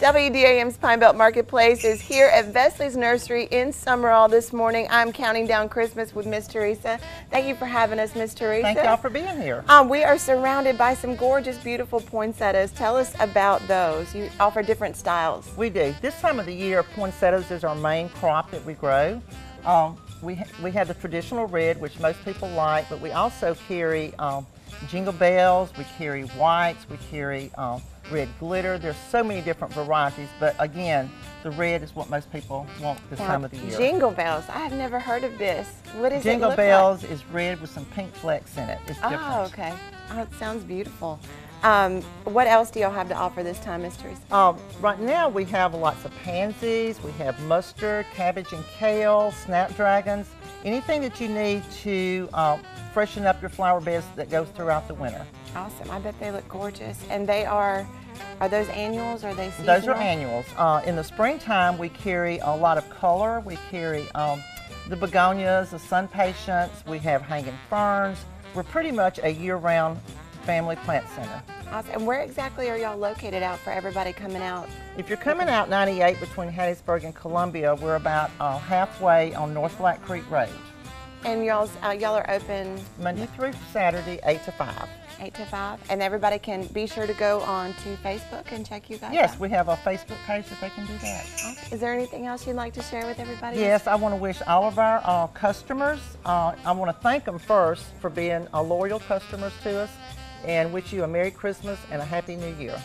WDAM's Pine Belt Marketplace is here at Vesely's Nursery in Sumrall this morning. I'm counting down Christmas with Miss Teresa. Thank you for having us, Miss Teresa. Thank y'all for being here. Um, we are surrounded by some gorgeous, beautiful poinsettias. Tell us about those. You offer different styles. We do. This time of the year, poinsettias is our main crop that we grow. Um, we, ha we have the traditional red, which most people like, but we also carry um, jingle bells, we carry whites, we carry um, red glitter. There's so many different varieties, but again, the red is what most people want this Now, time of the year. Jingle bells. I have never heard of this. What does Jingle it look bells like? is red with some pink flecks in it. It's different. Oh, okay. Oh, it sounds beautiful. Um, what else do y'all have to offer this time, Miss Teresa? Um, right now we have lots of pansies, we have mustard, cabbage and kale, snapdragons, anything that you need to um, freshen up your flower beds that goes throughout the winter. Awesome. I bet they look gorgeous. And they are, are those annuals? Or are they seasonal? Those are annuals. Uh, in the springtime we carry a lot of color. We carry um, the begonias, the SunPatiens, we have hanging ferns. We're pretty much a year-round family plant center. Awesome. And where exactly are y'all located out for everybody coming out? If you're coming out 98 between Hattiesburg and Columbia, we're about uh, halfway on North Black Creek Road. And y'all's, uh, y'all are open Monday through Saturday, 8 to 5. 8 to 5. And everybody can be sure to go on to Facebook and check you guys Yes, out. we have a Facebook page that they can do that. Awesome. Is there anything else you'd like to share with everybody? Yes, I want to wish all of our uh, customers, uh, I want to thank them first for being loyal customers to us and wish you a Merry Christmas and a Happy New Year.